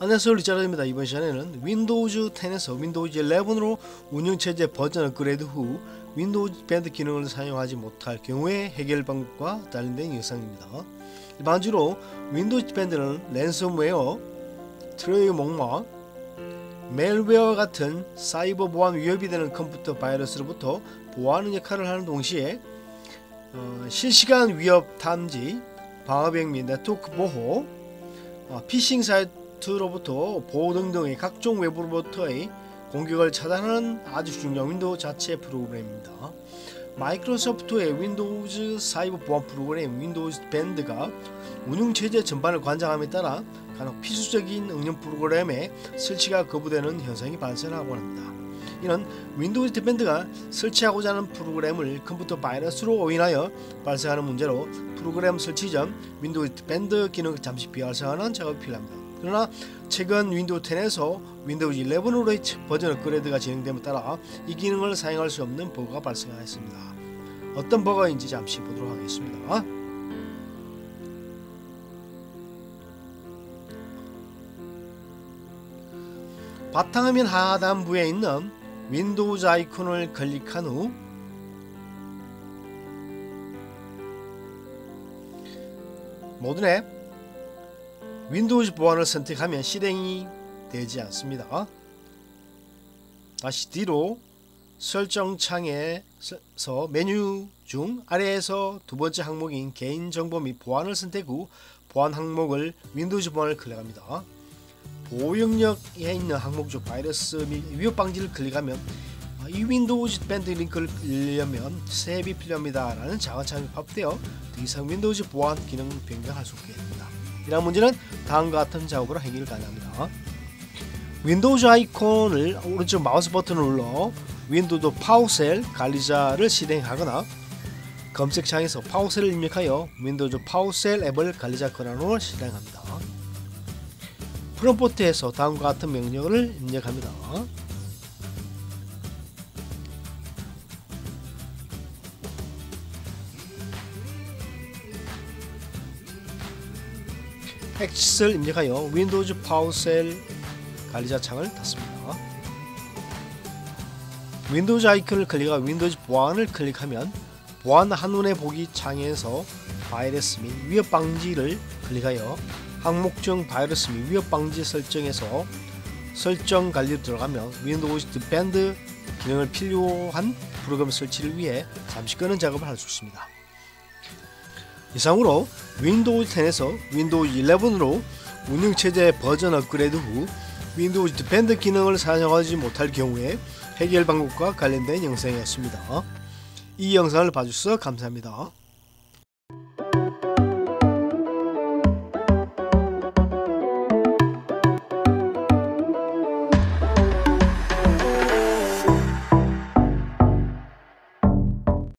안녕하세요 리자르입니다. 이번 시간에는 Windows 10에서 Windows 11으로 운영체제 버전 업그레이드 후 Windows Defender 기능을 사용하지 못할 경우의 해결 방법과 관련된 영상입니다. 일반적으로 Windows Defender는 랜섬웨어, 트로이 목마, malware 같은 사이버 보안 위협이 되는 컴퓨터 바이러스로부터 보호하는 역할을 하는 동시에 어, 실시간 위협 탐지, 방어벽 및 네트워크 보호, 어, 피싱 사이트 로부터 보호 등등의 각종 외부로부터의 공격을 차단하는 아주 중요한 Windows 자체 프로그램입니다. 마이크로소프트의 Windows 사이버 보안 프로그램 Windows Defender가 운영체제 전반을 관장함에 따라 간혹 필수적인 응용 프로그램에 설치가 거부되는 현상이 발생하곤 합니다. 이는 Windows Defender가 설치하고자 하는 프로그램을 컴퓨터 바이러스로 인식하여 발생하는 문제로 프로그램 설치 전 Windows Defender 기능을 잠시 비활성하는 작업이 필요합니다. 그러나 최근 Windows 10에서 Windows 11으로의 버전 업그레이드가 진행됨에 따라 이 기능을 사용할 수 없는 버그가 발생하였습니다. 어떤 버그인지 잠시 보도록 하겠습니다. 바탕화면 하단부에 있는 Windows 아이콘을 클릭한 후 모든 앱 Windows 보안을 선택하면 실행이 되지 않습니다. 다시 뒤로 설정 창에서 메뉴 중 아래에서 두 번째 항목인 개인정보 및 보안을 선택 후 보안 항목을 Windows 보안을 클릭합니다. 보호 영역에 있는 항목 중 바이러스 및 위협 방지를 클릭하면 이 Windows Defender 링크를 열려면 새 앱이 필요합니다 라는 작은 창이 팝업되어 더 이상 Windows 보안 기능 변경할 수 없게 됩니다. 이러한 문제는 다음과 같은 작업으로 해결 가능합니다. Windows 아이콘을 오른쪽 마우스 버튼을 눌러 Windows PowerShell 관리자를 실행하거나 검색창에서 PowerShell을 입력하여 Windows PowerShell 앱을 관리자 권한으로 실행합니다. 프롬프트에서 다음과 같은 명령을 입력합니다. 엑시스를 입력하여 Windows PowerShell 관리자 창을 닫습니다. Windows 아이콘을 클릭하여 Windows 보안을 클릭하면 보안 한눈에 보기 창에서 바이러스 및 위협 방지를 클릭하여 항목 중 바이러스 및 위협 방지 설정에서 설정 관리로 들어가면 Windows Defender 기능을 필요한 프로그램 설치를 위해 잠시 끄는 작업을 할 수 있습니다. 이상으로 Windows 10에서 Windows 11으로 운영체제 버전 업그레이드 후 Windows Defender 기능을 사용하지 못할 경우에 해결 방법과 관련된 영상이었습니다. 이 영상을 봐주셔서 감사합니다.